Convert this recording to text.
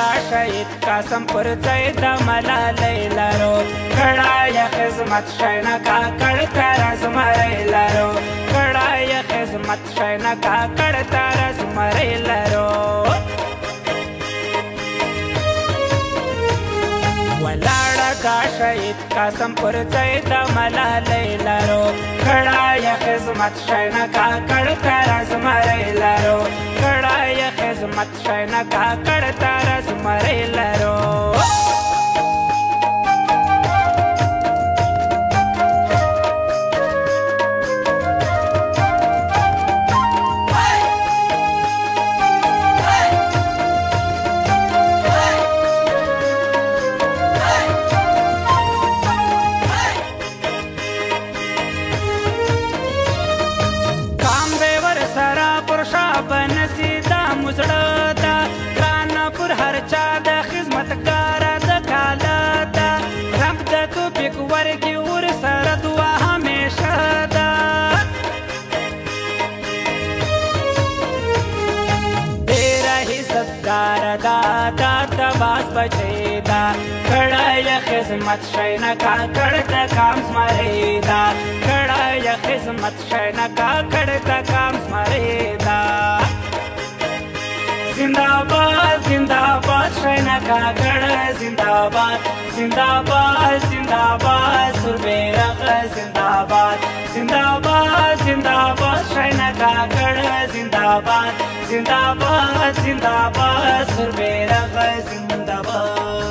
دا شهید قاسم پر ځای د ملالۍ لرو کړایه خدمت شینا کاکړ تر زمری لرو کړایه خدمت شینا کاکړ تر زمری لرو ولاړه کا شهید قاسم پر ځای د ملالۍ لرو کړایه خدمت شینا کاکړ تر زمری لرو کړایه خدمت شینا کاکړ تر داردا دا تباس بچیدا کړای خدمت شینا کا کړ تا کام سمریدا کړای خدمت شینا کا کړ تا کام سمریدا زنده‌باد زنده‌باد شینا کا کړ زنده‌باد زنده‌باد زنده‌باد سربېرغ زنده‌باد زنده‌باد زنده‌باد شینا کا کړ زنده‌باد जिंदाबाद जिंदाबाद सुरबेरा जिंदाबाद